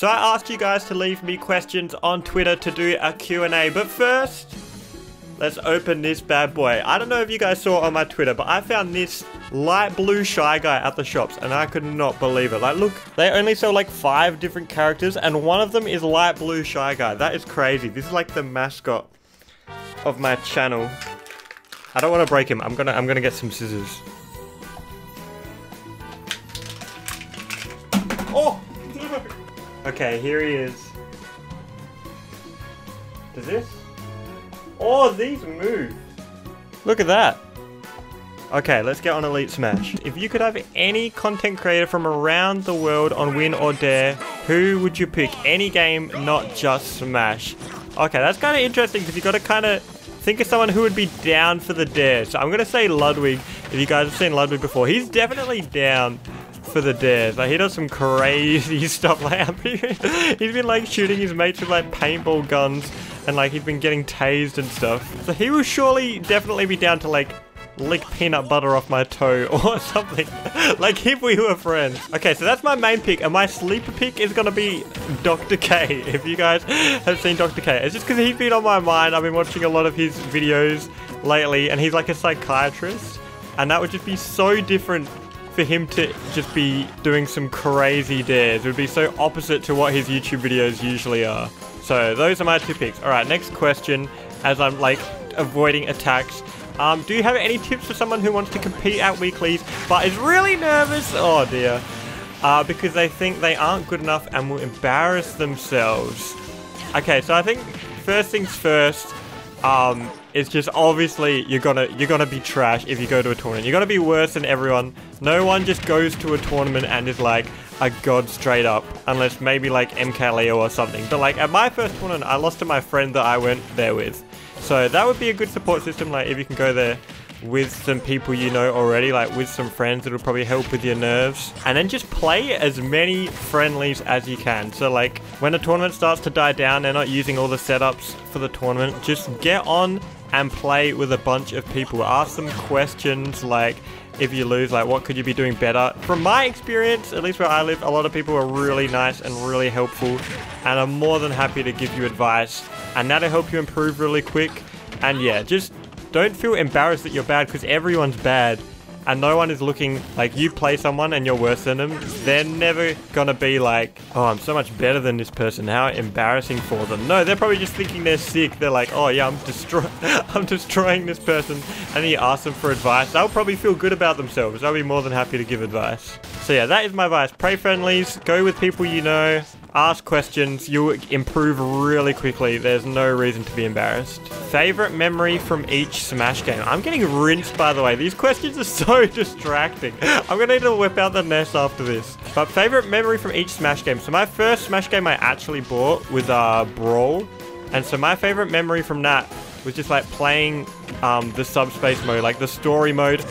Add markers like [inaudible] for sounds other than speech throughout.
So I asked you guys to leave me questions on Twitter to do a Q&A, but first, let's open this bad boy. I don't know if you guys saw on my Twitter, but I found this light blue Shy Guy at the shops, and I could not believe it. Like, look, they only sell like five different characters, and one of them is light blue Shy Guy. That is crazy. This is like the mascot of my channel. I don't want to break him. I'm gonna I'm gonna get some scissors. Okay, here he is. Does this? Oh, these move. Look at that. Okay, let's get on Elite Smash. If you could have any content creator from around the world on Win or Dare, who would you pick? Any game, not just Smash. Okay, that's kind of interesting because you got to kind of think of someone who would be down for the dare. So I'm going to say Ludwig. If you guys have seen Ludwig before, he's definitely down for the dares. Like he does some crazy [laughs] stuff. Like he's been like shooting his mates with like paintball guns, and like he's been getting tased and stuff. So he will surely definitely be down to like lick peanut butter off my toe [laughs] or something. like if we were friends. Okay, so that's my main pick, and my sleeper pick is gonna be Dr. K. [laughs] If you guys have seen Dr. K, it's just because he's been on my mind. I've been watching a lot of his videos lately, and he's like a psychiatrist, and that would just be so different for him to just be doing some crazy dares. It would be so opposite to what his YouTube videos usually are. So those are my two picks. Alright, next question, as I'm like avoiding attacks. Um, do you have any tips for someone who wants to compete at weeklies but is really nervous? Oh dear. Uh, because they think they aren't good enough and will embarrass themselves. Okay, so I think first things first, um, it's just obviously you're gonna you're gonna be trash if you go to a tournament. You're gonna be worse than everyone. No one just goes to a tournament and is like a god straight up, unless maybe like MKLeo or something. But like at my first tournament, I lost to my friend that I went there with. So that would be a good support system. Like if you can go there with some people you know already, like with some friends, it'll probably help with your nerves. And then just play as many friendlies as you can. So like when the tournament starts to die down, they're not using all the setups for the tournament. Just get on and play with a bunch of people. Ask them questions like, if you lose, like what could you be doing better? From my experience, at least where I live, a lot of people are really nice and really helpful and I'm more than happy to give you advice and that'll help you improve really quick. And yeah, just don't feel embarrassed that you're bad because everyone's bad and no one is looking like you play someone and you're worse than them, they're never gonna be like, oh, I'm so much better than this person. How embarrassing for them. No, they're probably just thinking they're sick. They're like, oh yeah, I'm destroy, [laughs] I'm destroying this person. And then you ask them for advice. They'll probably feel good about themselves. They'll be more than happy to give advice. So yeah, that is my advice. Pray friendlies. Go with people you know ask questions, you'll improve really quickly. There's no reason to be embarrassed. Favorite memory from each Smash game? I'm getting rinsed, by the way. These questions are so [laughs] distracting. I'm gonna need to whip out the NES after this. But favorite memory from each Smash game? So my first Smash game I actually bought was uh, Brawl. And so my favorite memory from that was just like playing um, the subspace mode, like the story mode.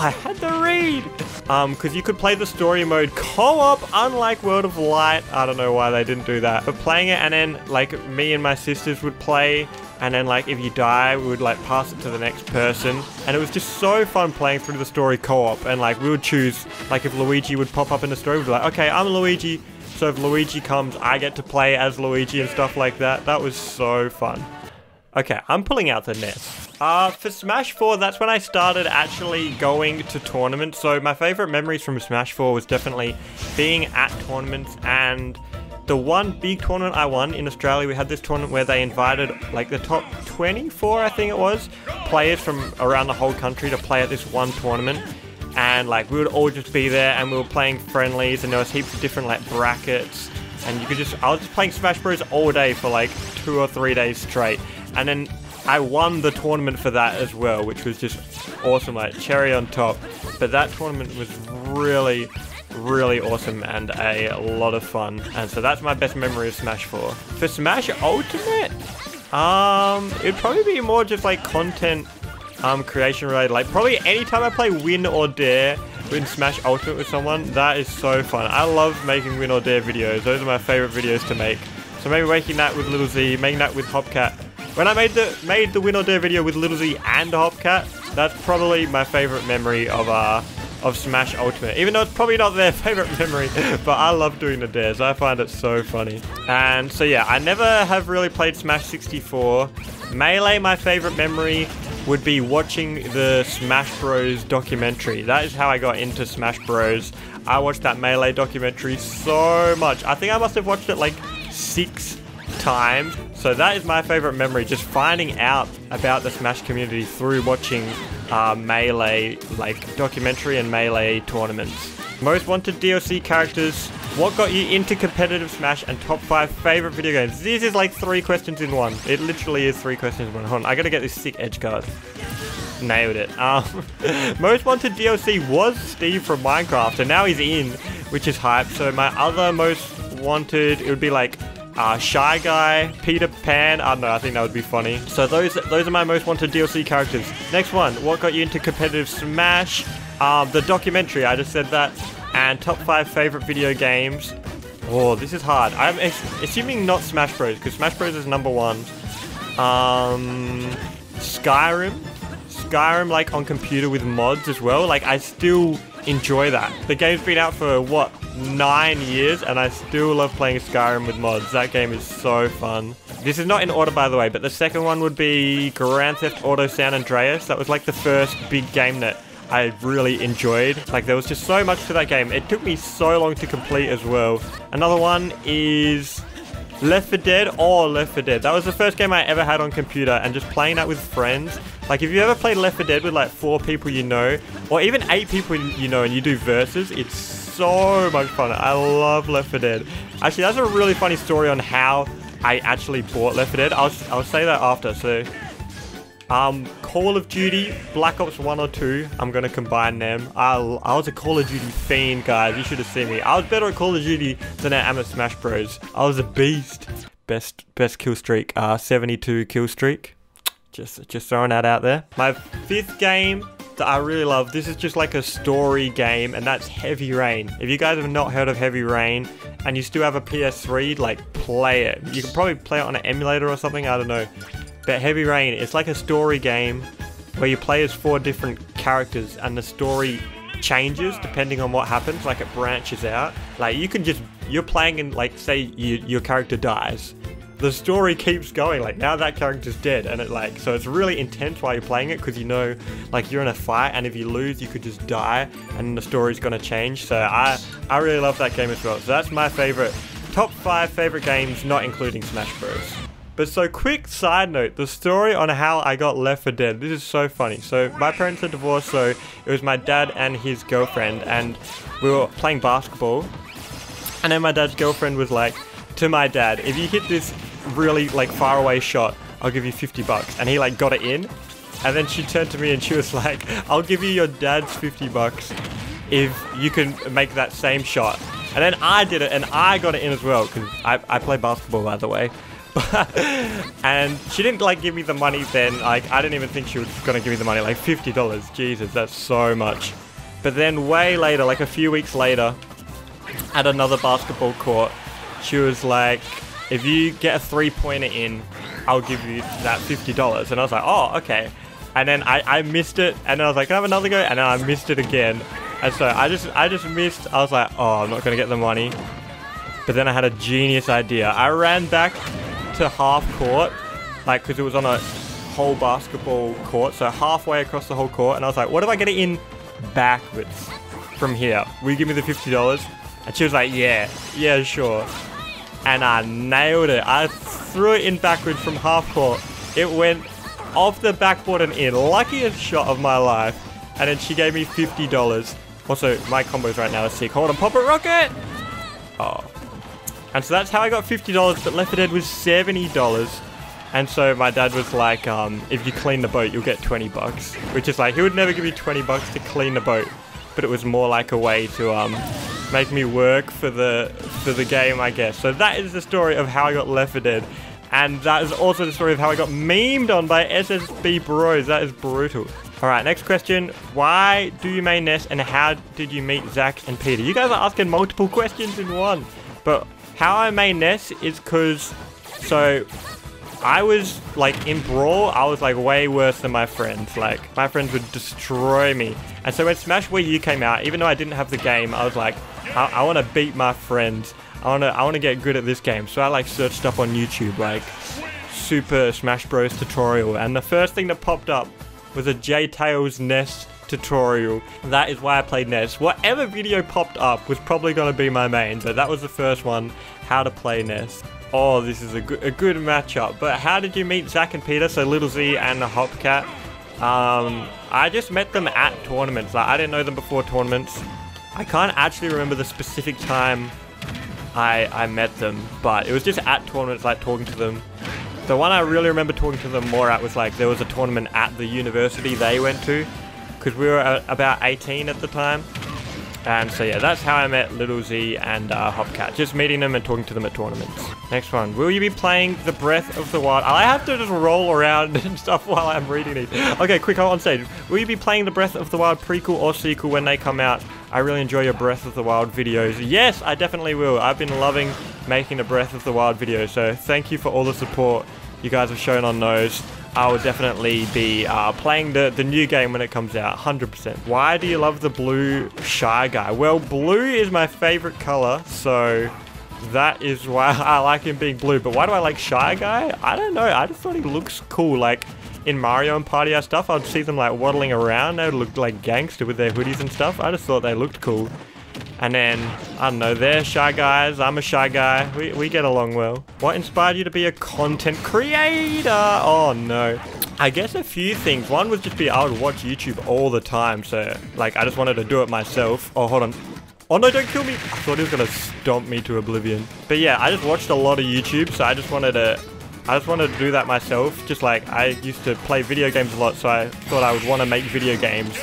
I had to read! Um, because you could play the story mode co-op, unlike World of Light. I don't know why they didn't do that. But playing it and then, like, me and my sisters would play and then like if you die we would like pass it to the next person and it was just so fun playing through the story co-op and like we would choose like if Luigi would pop up in the story we'd be like okay I'm Luigi so if Luigi comes I get to play as Luigi and stuff like that that was so fun Okay, I'm pulling out the NES. Uh, for Smash 4, that's when I started actually going to tournaments. So my favorite memories from Smash 4 was definitely being at tournaments and the one big tournament I won in Australia, we had this tournament where they invited like the top 24, I think it was, players from around the whole country to play at this one tournament. And like we would all just be there and we were playing friendlies and there was heaps of different like brackets. And you could just, I was just playing Smash Bros all day for like two or three days straight and then I won the tournament for that as well, which was just awesome, like cherry on top. But that tournament was really, really awesome and a lot of fun. And so that's my best memory of Smash 4. For Smash Ultimate, um, it'd probably be more just like content um, creation related. Like probably anytime I play Win or Dare in Smash Ultimate with someone, that is so fun. I love making Win or Dare videos. Those are my favorite videos to make. So maybe making that with Little Z, making that with Hopcat, when I made the made the Win or Dare video with Little Z and Hopcat, that's probably my favorite memory of uh of Smash Ultimate. Even though it's probably not their [laughs] favorite memory, but I love doing the dares. I find it so funny. And so yeah, I never have really played Smash 64. Melee, my favorite memory would be watching the Smash Bros documentary. That is how I got into Smash Bros. I watched that Melee documentary so much. I think I must have watched it like six times. So that is my favorite memory, just finding out about the Smash community through watching uh, Melee, like documentary and Melee tournaments. Most wanted DLC characters, what got you into competitive Smash, and top 5 favorite video games. This is like three questions in one. It literally is three questions in one. Hold on, I gotta get this sick edge guard. Nailed it. [laughs] Um, most wanted DLC was Steve from Minecraft, and now he's in, which is hype. So my other most wanted, it would be like uh, Shy Guy, Peter Pan. I don't know. I think that would be funny. So those those are my most wanted DLC characters. Next one. What got you into competitive Smash? Um, the documentary. I just said that. And top five favorite video games. Oh, this is hard. I'm assuming not Smash Bros. Because Smash Bros. is number one. Um, Skyrim. Skyrim, like on computer with mods as well. Like I still enjoy that. The game's been out for what nine years, and I still love playing Skyrim with mods. That game is so fun. This is not in order, by the way, but the second one would be Grand Theft Auto San Andreas. That was like the first big game that I really enjoyed. Like, there was just so much to that game. It took me so long to complete as well. Another one is Left 4 Dead or Left 4 Dead. That was the first game I ever had on computer and just playing that with friends. Like if you ever played Left 4 Dead with like four people you know, or even eight people you know and you do verses, it's so much fun. I love Left 4 Dead. Actually, that's a really funny story on how I actually bought Left 4 Dead. I'll, I'll say that after. So, um, Call of Duty, Black Ops 1 or 2, I'm gonna combine them. I, I was a Call of Duty fiend, guys. You should have seen me. I was better at Call of Duty than I am at Smash Bros. I was a beast. Best best kill streak, uh, 72 kill streak. Just just throwing that out there. My fifth game that I really love. This is just like a story game, and that's Heavy Rain. If you guys have not heard of Heavy Rain, and you still have a PS3, like, play it. You can probably play it on an emulator or something, I don't know. But Heavy Rain, it's like a story game where you play as four different characters, and the story changes depending on what happens, like it branches out. Like, you can just, you're playing and, like, say you, your character dies the story keeps going. Like now that character's dead, and it like so it's really intense while you're playing it because you know like you're in a fight, and if you lose, you could just die, and the story's gonna change. So I I really love that game as well. So that's my favorite top five favorite games, not including Smash Bros. But so quick side note, the story on how I got Left 4 Dead. This is so funny. So my parents are divorced, so it was my dad and his girlfriend, and we were playing basketball. And then my dad's girlfriend was like, to my dad, if you hit this really like far away shot, I'll give you 50 bucks. And he like got it in. And then she turned to me and she was [laughs] like, I'll give you your dad's 50 bucks if you can make that same shot. And then I did it and I got it in as well because I, I play basketball by the way. [laughs] and she didn't like give me the money then. Like I didn't even think she was gonna give me the money. Like fifty dollars. Jesus, that's so much. But then way later, like a few weeks later, at another basketball court, she was like, if you get a three pointer in, I'll give you that $50. And I was like, oh, okay. And then I, I missed it, and then I was like, can I have another go? And then I missed it again. And so I just I just missed. I was like, oh, I'm not gonna get the money. But then I had a genius idea. I ran back to half court, like, because it was on a whole basketball court, so halfway across the whole court. And I was like, what if I get it in backwards from here? Will you give me the $50? And she was like, yeah, yeah, sure and I nailed it. I threw it in backwards from half court. It went off the backboard and in. Luckiest shot of my life. And then she gave me $50. Also, my combos right now are sick. Hold on, pop a rocket! Oh. And so that's how I got $50, but Left 4 Dead was $70. And so my dad was like, um, if you clean the boat, you'll get 20 bucks. Which is like, he would never give me 20 bucks to clean the boat. But it was more like a way to, um, make me work for the for the game, I guess. So that is the story of how I got Left 4 Dead. And that is also the story of how I got memed on by SSB Bros. That is brutal. Alright, next question. Why do you main Ness and how did you meet Zach and Peter? You guys are asking multiple questions in one. But how I main Ness is because, so I was like in Brawl, I was like way worse than my friends. Like my friends would destroy me. And so when Smash Wii U came out, even though I didn't have the game, I was like, I, I want to beat my friends. I want to I want to get good at this game. So I like searched up on YouTube like Super Smash Bros tutorial and the first thing that popped up was a J Tails Ness tutorial. That is why I played Ness. Whatever video popped up was probably going to be my main. So that was the first one, how to play Ness. Oh, this is a good, a good matchup. But how did you meet Zach and Peter? So Little Z and the Hopcat. Um, I just met them at tournaments. Like, I didn't know them before tournaments. I can't actually remember the specific time I, I met them, but it was just at tournaments, like talking to them. The one I really remember talking to them more at was like there was a tournament at the university they went to, because we were uh, about 18 at the time. And so yeah, that's how I met Little Z and uh, Hopcat, just meeting them and talking to them at tournaments. Next one, will you be playing the Breath of the Wild? I have to just roll around [laughs] and stuff while I'm reading these. Okay, quick, on stage. Will you be playing the Breath of the Wild prequel or sequel when they come out? I really enjoy your Breath of the Wild videos. Yes, I definitely will. I've been loving making the Breath of the Wild videos, so thank you for all the support you guys have shown on those. I will definitely be uh, playing the, the new game when it comes out, 100%. Why do you love the blue Shy Guy? Well, blue is my favorite color, so that is why [laughs] I like him being blue. But why do I like Shy Guy? I don't know. I just thought he looks cool. Like, in Mario and Party stuff, I'd see them, like, waddling around. They would look like gangster with their hoodies and stuff. I just thought they looked cool. And then, I don't know, they're shy guys, I'm a shy guy, we, we get along well. What inspired you to be a content creator? Oh no. I guess a few things. One would just be I would watch YouTube all the time, so like I just wanted to do it myself. Oh, hold on. Oh no, don't kill me! I thought he was gonna stomp me to oblivion. But yeah, I just watched a lot of YouTube, so I just wanted to I just wanted to do that myself. Just like I used to play video games a lot, so I thought I would want to make video games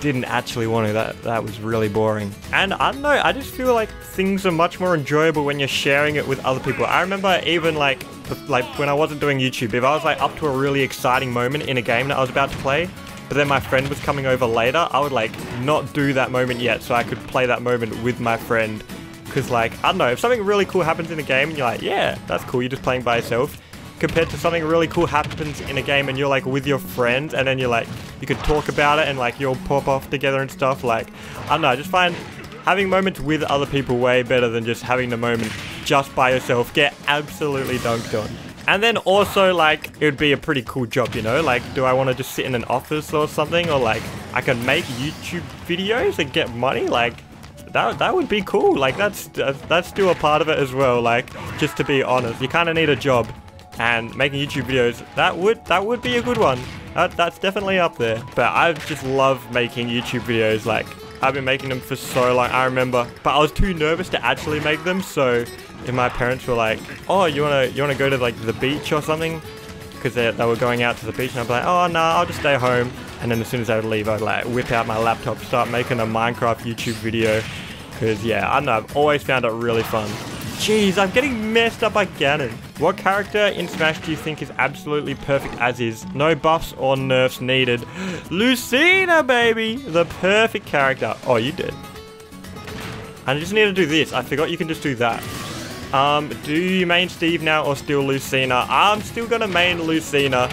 didn't actually want to. That that was really boring. And I don't know, I just feel like things are much more enjoyable when you're sharing it with other people. I remember even like like when I wasn't doing YouTube, if I was like up to a really exciting moment in a game that I was about to play, but then my friend was coming over later, I would like not do that moment yet so I could play that moment with my friend. Cause like, I don't know, if something really cool happens in a game you're like, yeah, that's cool, you're just playing by yourself compared to something really cool happens in a game and you're like with your friends and then you're like you could talk about it and like you'll pop off together and stuff like I don't know I just find having moments with other people way better than just having the moment just by yourself get absolutely dunked on. And then also like it would be a pretty cool job you know? Like do I want to just sit in an office or something? Or like I can make YouTube videos and get money? Like that, that would be cool like that's that's still a part of it as well like just to be honest you kind of need a job and making YouTube videos, that would that would be a good one. That, that's definitely up there. But I just love making YouTube videos. Like, I've been making them for so long. I remember, but I was too nervous to actually make them. So, if my parents were like, "Oh, you wanna you wanna go to like the beach or something?" Because they, they were going out to the beach, and I'd be like, "Oh no, nah, I'll just stay home." And then as soon as I would leave, I'd like whip out my laptop, start making a Minecraft YouTube video. Because yeah, I know, I've always found it really fun. Jeez, I'm getting messed up by Ganon. What character in Smash do you think is absolutely perfect as is? No buffs or nerfs needed. [gasps] Lucina, baby! The perfect character. Oh, you did. I just need to do this. I forgot you can just do that. Um, do you main Steve now or still Lucina? I'm still gonna main Lucina.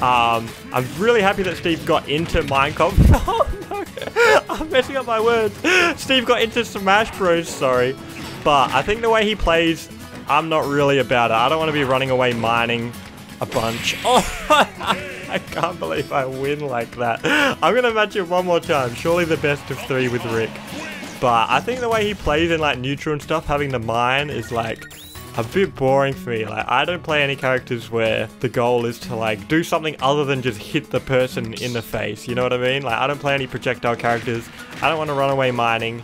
Um, I'm really happy that Steve got into Minecraft. [laughs] oh no, I'm messing up my words. Steve got into Smash Bros, sorry. But I think the way he plays, I'm not really about it. I don't want to be running away mining a bunch. [laughs] Oh, I can't believe I win like that. I'm going to match it one more time. Surely the best of three with Rick. But I think the way he plays in like neutral and stuff, having the mine is like a bit boring for me. Like I don't play any characters where the goal is to like do something other than just hit the person in the face. You know what I mean? Like I don't play any projectile characters. I don't want to run away mining.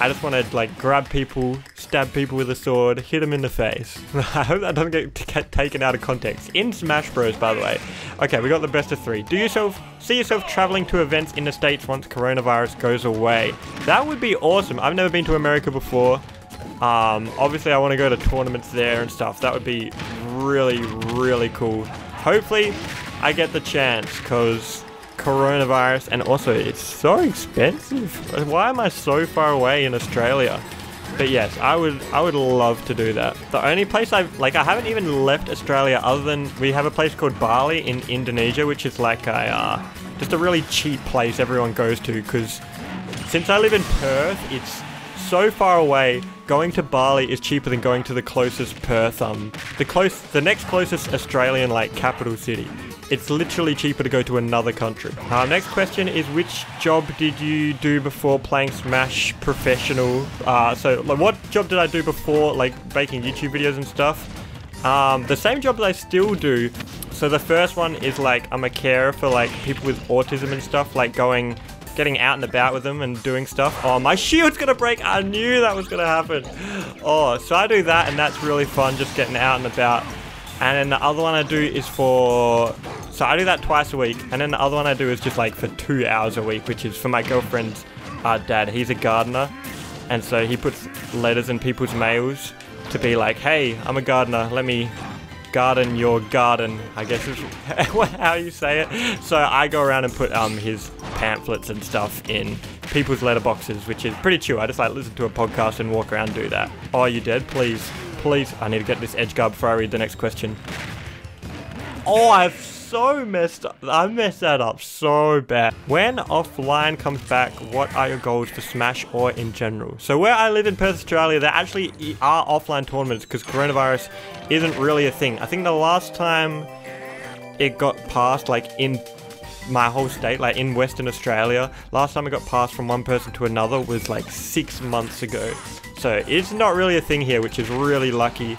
I just want to like grab people, stab people with a sword, hit them in the face. [laughs] I hope that doesn't get, taken out of context. In Smash Bros, by the way. Okay, we got the best of three. Do yourself see yourself traveling to events in the States once coronavirus goes away? That would be awesome. I've never been to America before. Um, obviously, I want to go to tournaments there and stuff. That would be really, really cool. Hopefully, I get the chance because coronavirus and also it's so expensive. Why am I so far away in Australia? But yes, I would I would love to do that. The only place I've like I haven't even left Australia other than we have a place called Bali in Indonesia, which is like a uh, just a really cheap place everyone goes to because since I live in Perth, it's so far away. Going to Bali is cheaper than going to the closest Perth um the close the next closest Australian like capital city. It's literally cheaper to go to another country. Our next question is which job did you do before playing Smash Professional? Uh, so like, what job did I do before like making YouTube videos and stuff? Um, the same job that I still do. So the first one is like I'm a carer for like people with autism and stuff, like going getting out and about with them and doing stuff. Oh, my shield's gonna break. I knew that was gonna happen. Oh, so I do that and that's really fun, just getting out and about. And then the other one I do is for so I do that twice a week, and then the other one I do is just like for two hours a week, which is for my girlfriend's uh, dad. He's a gardener, and so he puts letters in people's mails to be like, hey, I'm a gardener, let me garden your garden, I guess is [laughs] how you say it. So I go around and put um, his pamphlets and stuff in people's letterboxes, which is pretty chill. I just like listen to a podcast and walk around and do that. Oh, you dead? Please, please. I need to get this edge guard before I read the next question. Oh, I've so messed up. I messed that up so bad. When offline comes back, what are your goals for Smash or in general? So where I live in Perth, Australia, there actually are offline tournaments because coronavirus isn't really a thing. I think the last time it got passed, like in my whole state, like in Western Australia, last time it got passed from one person to another was like six months ago. So it's not really a thing here, which is really lucky.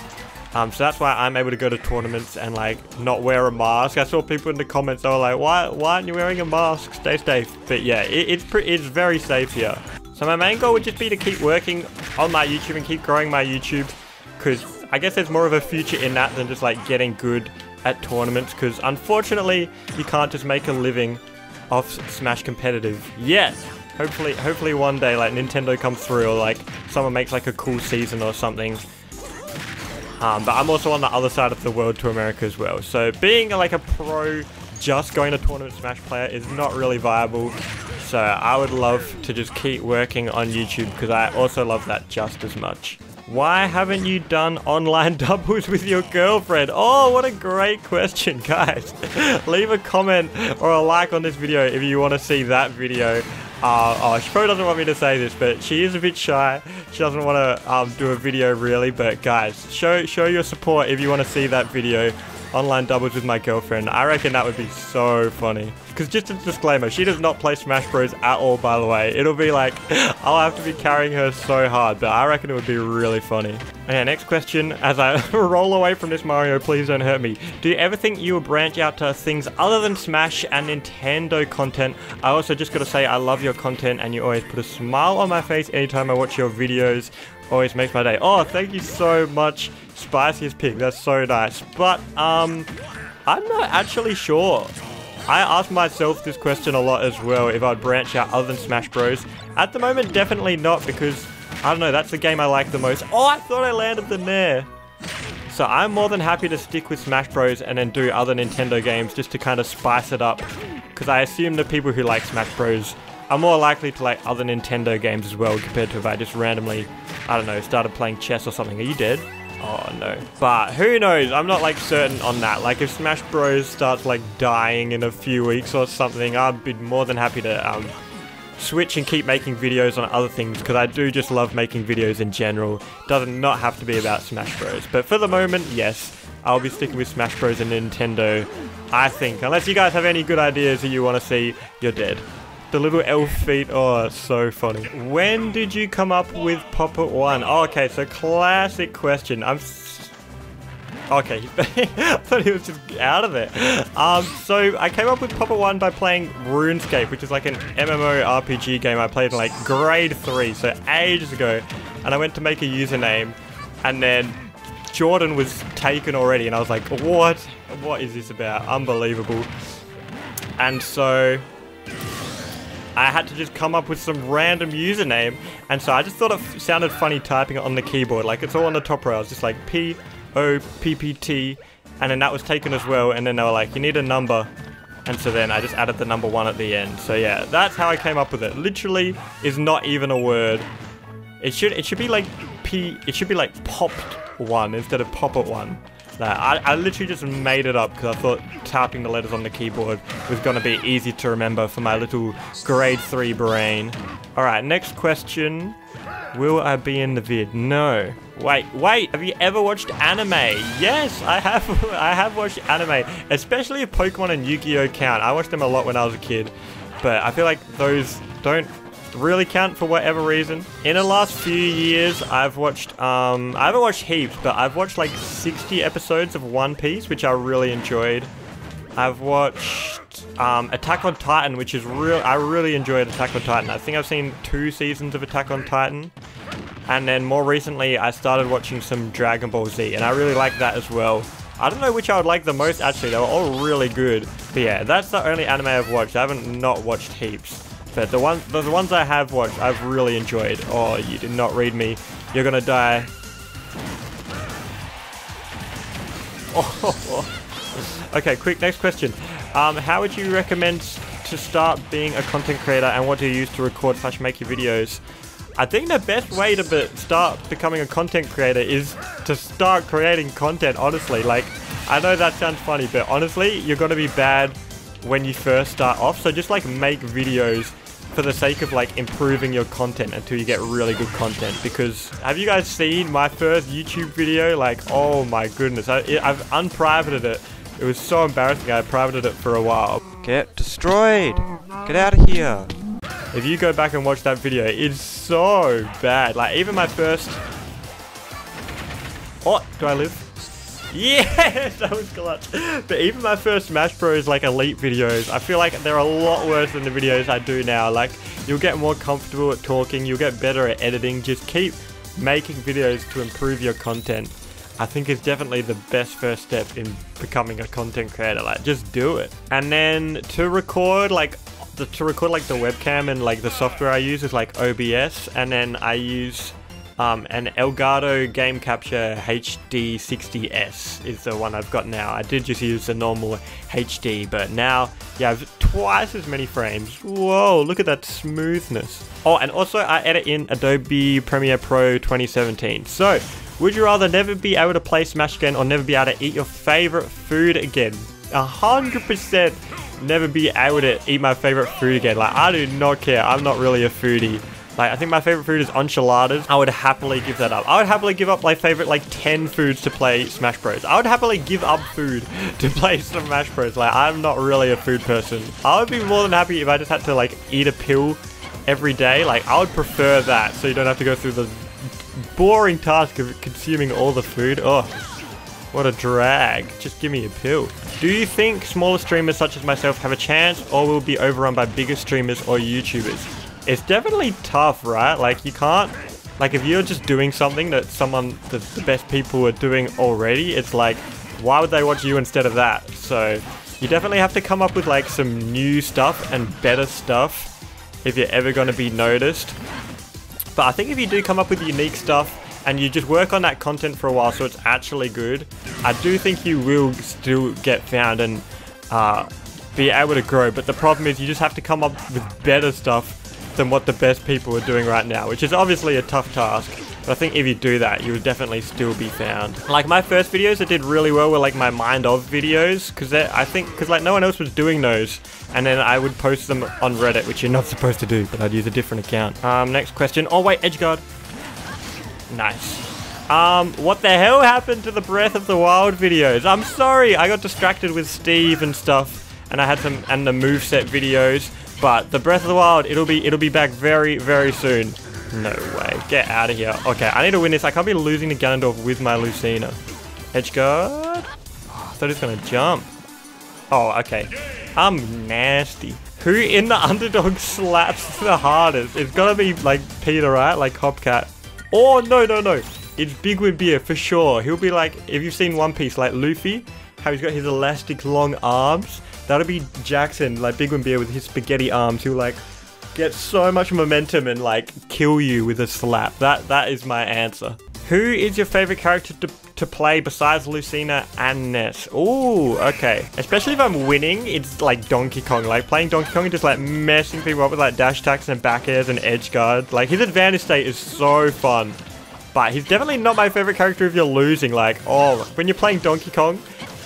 Um, so that's why I'm able to go to tournaments and like not wear a mask. I saw people in the comments they were like, why, why aren't you wearing a mask? Stay safe. But yeah, it, it's pretty, it's very safe here. So my main goal would just be to keep working on my YouTube and keep growing my YouTube because I guess there's more of a future in that than just like getting good at tournaments because unfortunately you can't just make a living off Smash competitive yet. Hopefully, hopefully one day like Nintendo comes through or like someone makes like a cool season or something um, but I'm also on the other side of the world to America as well. So being like a pro just going to tournament Smash player is not really viable. So I would love to just keep working on YouTube because I also love that just as much. Why haven't you done online [laughs] doubles with your girlfriend? Oh, what a great question, [laughs] guys. Leave a comment or a like on this video if you want to see that video. Uh, oh, she probably doesn't want me to say this, but she is a bit shy. She doesn't want to um, do a video really, but guys, show show your support if you want to see that video online doubles with my girlfriend. I reckon that would be so funny. Because just a disclaimer, she does not play Smash Bros at all, by the way. It'll be like, [laughs] I'll have to be carrying her so hard, but I reckon it would be really funny. Okay, next question. As I [laughs] roll away from this Mario, please don't hurt me. Do you ever think you will branch out to things other than Smash and Nintendo content? I also just gotta say, I love your content and you always put a smile on my face anytime I watch your videos. Always makes my day. Oh, thank you so much, Spiciest Pig. That's so nice. But, um, I'm not actually sure. I ask myself this question a lot as well, if I'd branch out other than Smash Bros. At the moment, definitely not, because, I don't know, that's the game I like the most. Oh, I thought I landed the Nair. So I'm more than happy to stick with Smash Bros. and then do other Nintendo games just to kind of spice it up. Because I assume the people who like Smash Bros. are more likely to like other Nintendo games as well compared to if I just randomly, I don't know, started playing chess or something. Are you dead? Oh no. But who knows? I'm not like certain on that. Like if Smash Bros starts like dying in a few weeks or something, I'd be more than happy to um, switch and keep making videos on other things because I do just love making videos in general. Does not not have to be about Smash Bros. But for the moment, yes, I'll be sticking with Smash Bros and Nintendo. I think, unless you guys have any good ideas that you want to see, you're dead. The little elf feet. Oh, so funny. When did you come up with Pop-It 1? Oh, okay, so classic question. I'm... Okay, [laughs] I thought he was just out of it. Um, so I came up with Poppt1 by playing RuneScape, which is like an MMORPG game I played in like grade 3, so ages ago. And I went to make a username, and then Jordan was taken already, and I was like, what? What is this about? Unbelievable. And so I had to just come up with some random username. And so I just thought it sounded funny typing it on the keyboard. Like it's all on the top row. I was just like P O P P T. And then that was taken as well. And then they were like, you need a number. And so then I just added the number one at the end. So yeah, that's how I came up with it. Literally is not even a word. It should it should be like P. It should be like popped one instead of pop it one. I, I literally just made it up because I thought tapping the letters on the keyboard was gonna be easy to remember for my little grade three brain. All right, next question. Will I be in the vid? No. Wait, wait. Have you ever watched anime? Yes, I have. [laughs] I have watched anime, especially Pokemon and Yu-Gi-Oh count. I watched them a lot when I was a kid, but I feel like those don't really count for whatever reason. In the last few years, I've watched, um, I haven't watched heaps, but I've watched like 60 episodes of One Piece, which I really enjoyed. I've watched um, Attack on Titan, which is real. I really enjoyed Attack on Titan. I think I've seen two seasons of Attack on Titan. And then more recently, I started watching some Dragon Ball Z, and I really like that as well. I don't know which I would like the most, actually. They were all really good. But yeah, that's the only anime I've watched. I haven't not watched heaps. But the ones, the ones I have watched, I've really enjoyed. Oh, you did not read me. You're gonna die. Oh. [laughs] Okay, quick, next question. Um, how would you recommend to start being a content creator and what do you use to record slash make your videos? I think the best way to be start becoming a content creator is to start creating content, honestly. Like, I know that sounds funny, but honestly, you're gonna be bad when you first start off. So just like make videos for the sake of like improving your content until you get really good content because have you guys seen my first YouTube video? Like oh my goodness. I, I've unprivated it. It was so embarrassing. I privated it for a while. Get destroyed. Get out of here. If you go back and watch that video it's so bad. Like even my first oh do I live Yes, [laughs] that was clutch. But even my first Smash Bros. like Elite videos, I feel like they're a lot worse than the videos I do now. Like, you'll get more comfortable at talking, you'll get better at editing. Just keep making videos to improve your content. I think is definitely the best first step in becoming a content creator. Like, just do it. And then to record, like, the, to record like the webcam and like the software I use is like OBS, and then I use um, Elgato Game Capture HD60S is the one I've got now. I did just use the normal HD, but now you have twice as many frames. Whoa, look at that smoothness. Oh, and also I edit in Adobe Premiere Pro 2017. So, would you rather never be able to play Smash again or never be able to eat your favorite food again? 100% never be able to eat my favorite food again. Like, I do not care. I'm not really a foodie. Like, I think my favorite food is enchiladas. I would happily give that up. I would happily give up my favorite, like, 10 foods to play Smash Bros. I would happily give up food [laughs] to play Smash Bros. Like, I'm not really a food person. I would be more than happy if I just had to, like, eat a pill every day. Like, I would prefer that so you don't have to go through the boring task of consuming all the food. Oh, what a drag. Just give me a pill. Do you think smaller streamers such as myself have a chance or will be overrun by bigger streamers or YouTubers? It's definitely tough, right? Like you can't, like if you're just doing something that someone, that the best people are doing already, it's like, why would they watch you instead of that? So you definitely have to come up with like some new stuff and better stuff if you're ever going to be noticed. But I think if you do come up with unique stuff and you just work on that content for a while so it's actually good, I do think you will still get found and uh, be able to grow. But the problem is you just have to come up with better stuff than what the best people are doing right now, which is obviously a tough task. But I think if you do that, you will definitely still be found. Like my first videos that did really well were like my mind of videos, because I think, because like no one else was doing those. And then I would post them on Reddit, which you're not [laughs] supposed to do, but I'd use a different account. Um, next question. Oh wait, edge guard. Nice. Um, what the hell happened to the Breath of the Wild videos? I'm sorry, I got distracted with Steve and stuff, and I had some, and the moveset videos. But the Breath of the Wild, it'll be it'll be back very, very soon. No way. Get out of here. Okay, I need to win this. I can't be losing to Ganondorf with my Lucina. Edge guard. Oh, I thought he was gonna jump. Oh, okay. I'm nasty. Who in the [laughs] underdog slaps the hardest? It's gotta be like Peter, right? Like Hopcat. Oh, no, no, no. It's Big Wind Beer for sure. He'll be like, if you've seen One Piece, like Luffy, how he's got his elastic long arms. That'll be Jackson, like Big One Beer with his spaghetti arms, who like get so much momentum and like kill you with a slap. That that is my answer. Who is your favorite character to to play besides Lucina and Ness? Ooh, okay. Especially if I'm winning, it's like Donkey Kong. Like playing Donkey Kong and just like messing people up with like dash attacks and back airs and edge guards. Like his advantage state is so fun. But he's definitely not my favorite character if you're losing. Like, oh, when you're playing Donkey Kong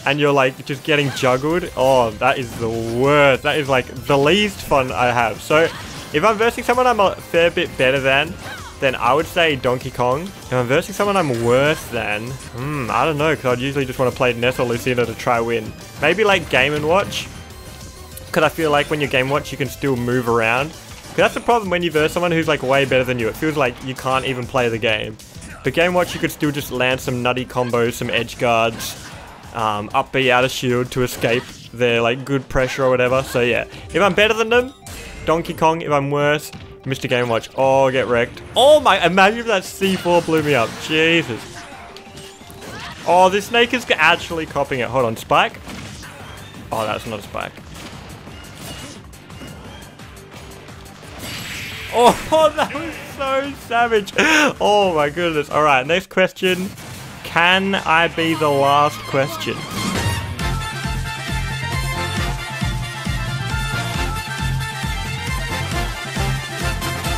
and you're like just getting juggled, oh, that is the worst. That is like the least fun I have. So if I'm versing someone I'm a fair bit better than, then I would say Donkey Kong. If I'm versing someone I'm worse than, hmm, I don't know, because I'd usually just want to play Ness or Lucina to try win. Maybe like Game & Watch, because I feel like when you Game Watch you can still move around. That's the problem when you verse someone who's like way better than you. It feels like you can't even play the game. But Game Watch, you could still just land some nutty combos, some edge guards, um, up B out of shield to escape their like good pressure or whatever. So yeah, if I'm better than them, Donkey Kong. If I'm worse, Mr. Game Watch. Oh, get wrecked. Oh my, imagine if that C4 blew me up. Jesus. Oh, this snake is actually copying it. Hold on, Spike. Oh, that's not a Spike. Oh, [laughs] that was so savage. Oh my goodness. All right, next question. Can I be the last question?